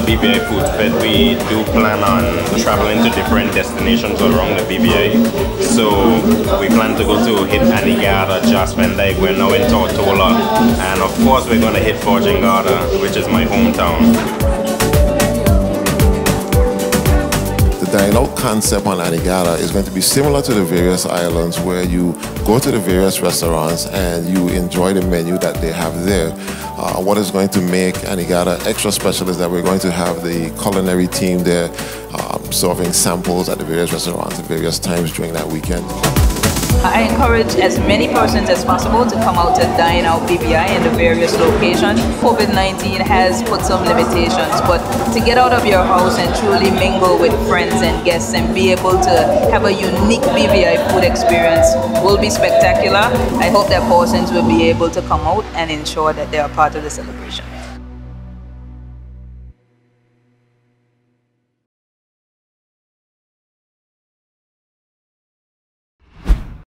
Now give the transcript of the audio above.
BVI Food Fete, we do plan on traveling to different destinations around the BVI. So we plan to go to hit Anegada, Jost Van Dyke. We're now in Tortola. And of course we're going to hit Virgin Gorda, which is my hometown. Out concept on Anegada is going to be similar to the various islands where you go to the various restaurants and you enjoy the menu that they have there. Uh, what is going to make Anegada extra special is that we're going to have the culinary team there um, serving samples at the various restaurants at various times during that weekend. I encourage as many persons as possible to come out to dine out BVI in the various locations. COVID-19 has put some limitations, but to get out of your house and truly mingle with friends and guests and be able to have a unique BVI food experience will be spectacular. I hope that persons will be able to come out and ensure that they are part of the celebration.